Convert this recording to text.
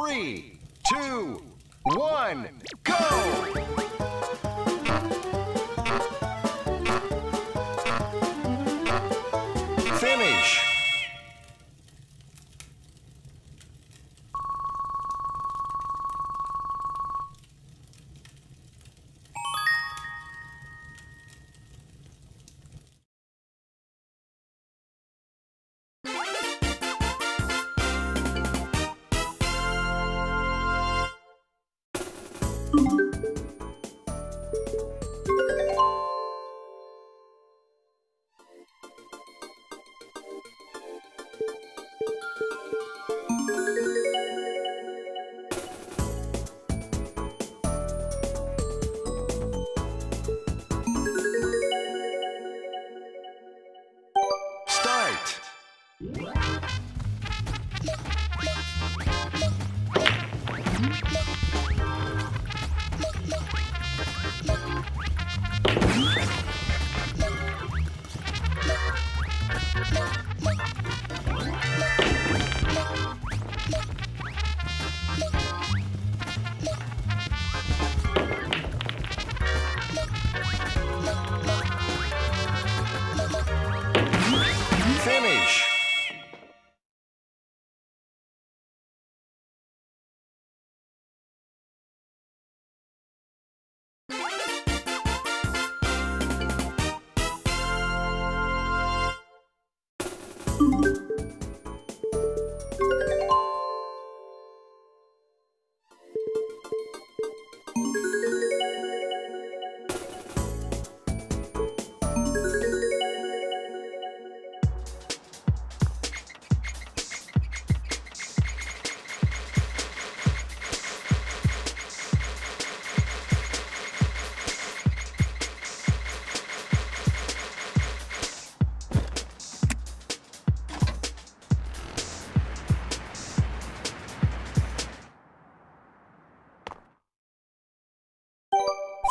Three,